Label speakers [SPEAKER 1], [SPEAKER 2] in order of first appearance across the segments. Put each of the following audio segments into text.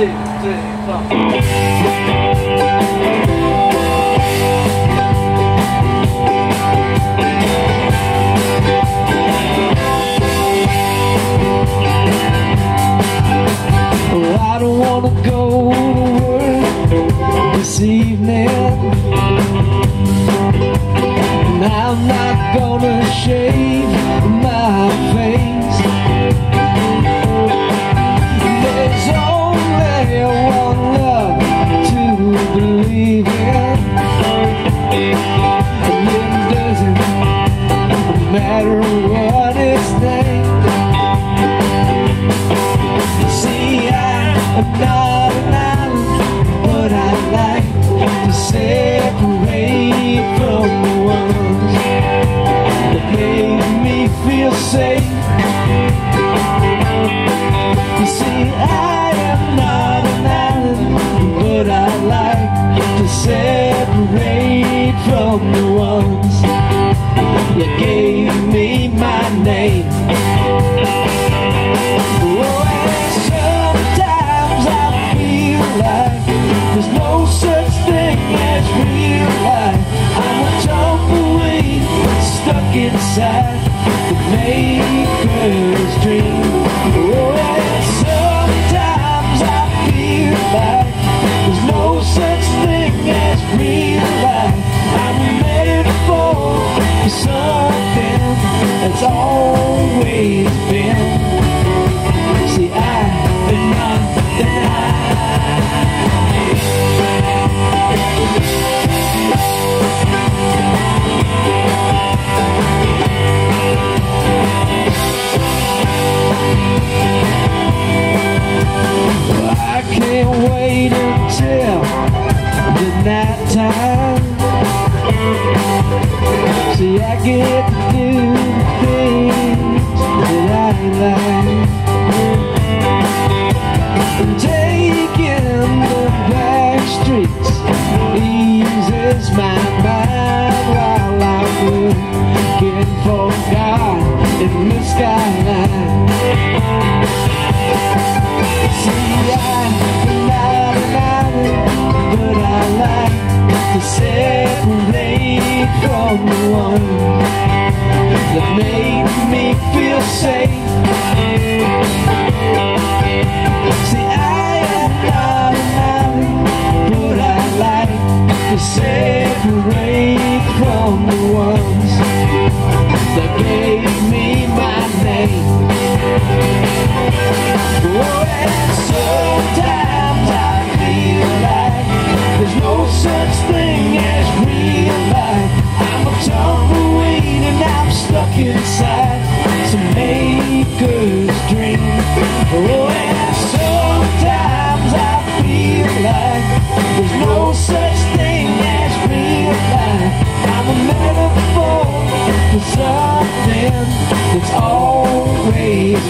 [SPEAKER 1] 最最棒 safe. You see, I am not an island, but I like to separate from the ones that gave me my name. Oh, and sometimes I feel like there's no such thing as real life. I'm a stuck inside maker's dream. Oh, and sometimes I feel like there's no such thing as real life. I'm something that's always been. See, I am not I until the night time. See, I get to do things that I like. Taking the back streets eases my mind while I'm looking for God in the skyline. See, I'm me feel safe. See, I am not I like separate from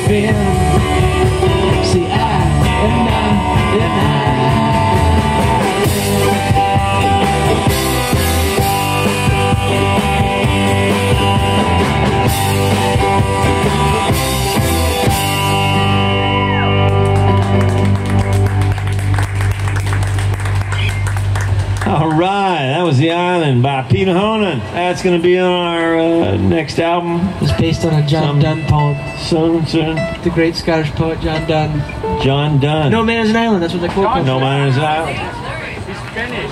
[SPEAKER 1] been.
[SPEAKER 2] All right, that was The Island by Pete Ahonen. That's going to be on our uh, next album
[SPEAKER 1] It's based on a John
[SPEAKER 2] Some-
[SPEAKER 1] Donne poem.
[SPEAKER 2] soon, soon.
[SPEAKER 1] The great Scottish poet John Donne.
[SPEAKER 2] John Dunn.
[SPEAKER 1] No man is an island. That's what the quote comes
[SPEAKER 2] No
[SPEAKER 1] from.
[SPEAKER 2] man is out.